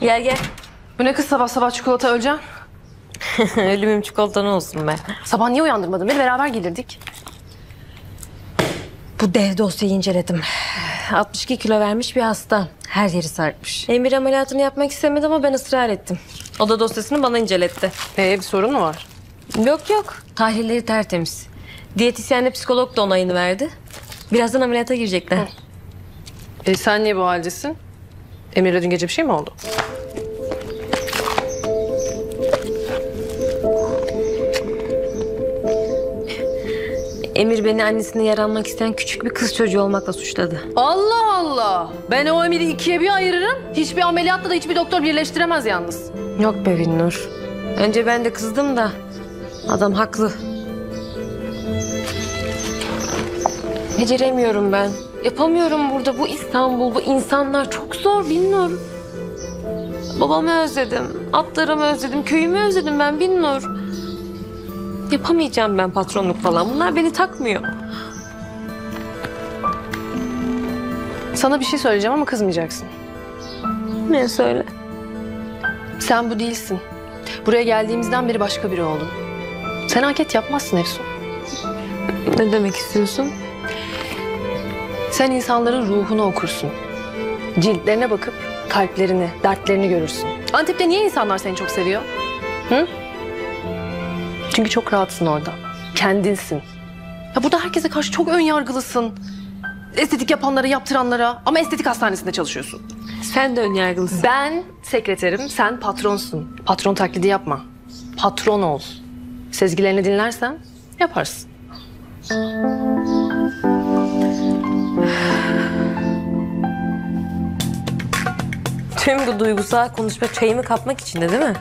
Gel gel. Bu ne kız sabah sabah çikolata öleceğim? Ölümüm çikolatan olsun be. Sabah niye uyandırmadın beni? Beraber gelirdik. Bu dev dosyayı inceledim. 62 kilo vermiş bir hasta. Her yeri sarkmış. Emir ameliyatını yapmak istemedi ama ben ısrar ettim. O da dosyasını bana inceletti. Ee, bir sorun mu var? Yok yok. Tahlilleri tertemiz. Diyetisyenle psikolog da onayını verdi. Birazdan ameliyata girecekler. E, sen niye bu haldesin? Emir'le dün gece bir şey mi oldu? Emir beni annesine yaranmak isteyen küçük bir kız çocuğu olmakla suçladı. Allah Allah! Ben o Emir'i ikiye bir ayırırım. Hiçbir ameliyatla da hiçbir doktor birleştiremez yalnız. Yok be Binnur. Önce ben de kızdım da adam haklı. Beceremiyorum ben. Yapamıyorum burada. Bu İstanbul, bu insanlar çok zor Binnur. Babamı özledim, atlarımı özledim, köyümü özledim ben Binnur. Yapamayacağım ben patronluk falan. Bunlar beni takmıyor. Sana bir şey söyleyeceğim ama kızmayacaksın. Ne söyle? Sen bu değilsin. Buraya geldiğimizden beri başka biri oldun. Sen anket yapmazsın Efsun. Ne demek istiyorsun? Sen insanların ruhunu okursun. Ciltlerine bakıp kalplerini, dertlerini görürsün. Antep'te niye insanlar seni çok seviyor? Hı? Çünkü çok rahatsın orada. Kendinsin. Ya burada herkese karşı çok ön yargılısın. Estetik yapanlara, yaptıranlara ama estetik hastanesinde çalışıyorsun. Sen de önyargılısın. Ben sekreterim, sen patronsun. Patron taklidi yapma. Patron ol. Sezgilerini dinlersen yaparsın. Tüm bu duygusal konuşma çayımı kapmak için de değil mi?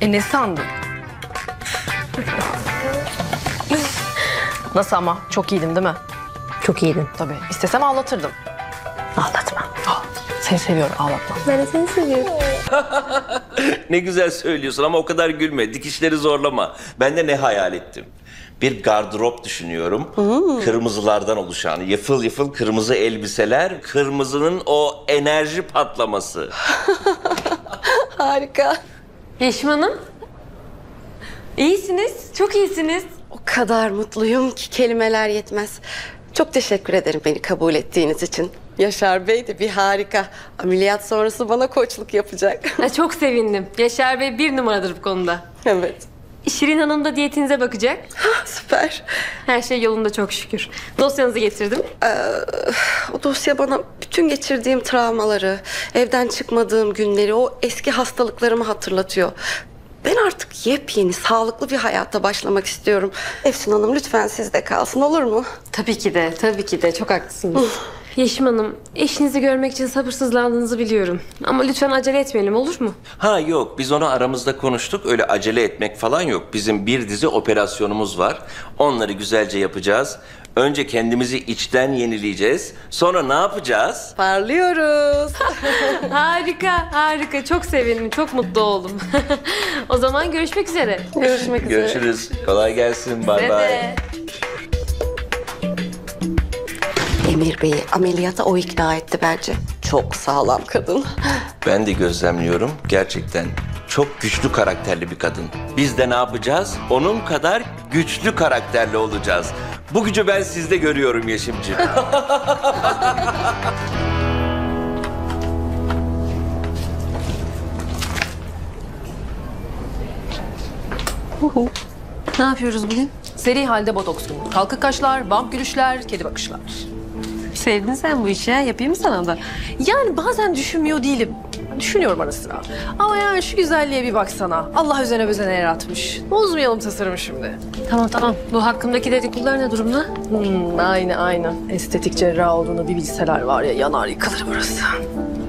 E ne sandın? Nasıl ama? Çok iyiydin değil mi? Çok iyiydin. Tabii. İstesem ağlatırdım. Ağlatma. Ah, seni seviyorum ağlatma. Ben de seni seviyorum. Ne güzel söylüyorsun ama o kadar gülme. Dikişleri zorlama. Ben de ne hayal ettim? Bir gardırop düşünüyorum. Kırmızılardan oluşan, yıfıl yıfıl kırmızı elbiseler, kırmızının o enerji patlaması. Harika. Yeşim Hanım. İyisiniz. Çok iyisiniz. O kadar mutluyum ki kelimeler yetmez. Çok teşekkür ederim beni kabul ettiğiniz için. Yaşar Bey de bir harika. Ameliyat sonrası bana koçluk yapacak. Ya çok sevindim. Yaşar Bey bir numaradır bu konuda. evet. Şirin Hanım da diyetinize bakacak. Süper. Her şey yolunda çok şükür. Dosyanızı getirdim. O dosya bana bütün geçirdiğim travmaları, evden çıkmadığım günleri, o eski hastalıklarımı hatırlatıyor. Ben artık yepyeni, sağlıklı bir hayata başlamak istiyorum. Efsun Hanım lütfen sizde kalsın olur mu? Tabii ki de, tabii ki de. Çok haklısınız. Yeşim Hanım, eşinizi görmek için sabırsızlandığınızı biliyorum. Ama lütfen acele etmeyelim olur mu? Ha yok biz onu aramızda konuştuk. Öyle acele etmek falan yok. Bizim bir dizi operasyonumuz var. Onları güzelce yapacağız. Önce kendimizi içten yenileyeceğiz. Sonra ne yapacağız? Parlıyoruz. harika, harika. Çok sevindim, çok mutlu oldum. o zaman görüşmek üzere. Görüşmek üzere. Görüşürüz. Kolay gelsin. Bay bay. Emir Bey'i ameliyata o ikna etti bence. Çok sağlam kadın. Ben de gözlemliyorum. Gerçekten çok güçlü karakterli bir kadın. Biz de ne yapacağız? Onun kadar güçlü karakterli olacağız. Bu gücü ben sizde görüyorum Yeşimciğim. Ne yapıyoruz bugün? Seri halde botoks günü. Kalkık kaşlar, bump gülüşler, kedi bakışlar. Sevdin sen bu işi ya. Yapayım mı sana da? Yani bazen düşünmüyor değilim. Düşünüyorum ara sıra. Ama yani şu güzelliğe bir baksana. Allah üzerine bezene yaratmış. Bozmayalım tasarımı şimdi. Tamam tamam. Bu hakkımdaki dedikodular ne durumda? Hmm, aynı aynı. Estetik cerrah olduğunu bir bilseler var ya yanar yıkılır burası.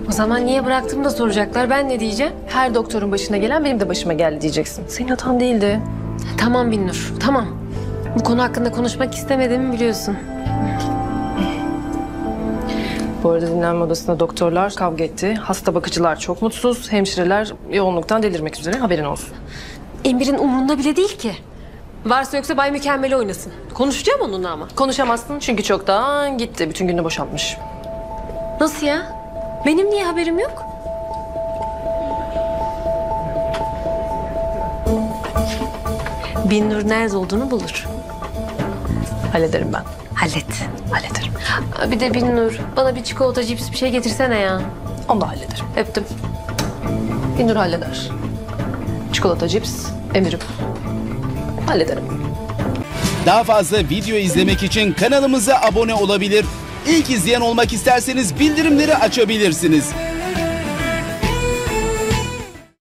O zaman niye bıraktım da soracaklar. Ben ne diyeceğim? Her doktorun başına gelen benim de başıma geldi diyeceksin. Senin hatan değildi. Tamam Binnur, tamam. Bu konu hakkında konuşmak istemediğimi biliyorsun. Bu arada dinlenme odasında doktorlar kavga etti. Hasta bakıcılar çok mutsuz. Hemşireler yoğunluktan delirmek üzere haberin olsun. Emir'in umurunda bile değil ki. Varsa yoksa Bay Mükemmel oynasın. Konuşacağım onunla ama. Konuşamazsın çünkü çoktan gitti. Bütün günü boşaltmış. Nasıl ya? Benim niye haberim yok? Binnur nerede olduğunu bulur. Hallederim ben. Hallet. Hallederim. Bir de Binnur bana bir çikolata cips bir şey getirsene ya. Onu da hallederim. Öptüm. Binur halleder. Çikolata, cips, emirim. Hallederim. Daha fazla video izlemek için kanalımıza abone olabilir. İlk izleyen olmak isterseniz bildirimleri açabilirsiniz.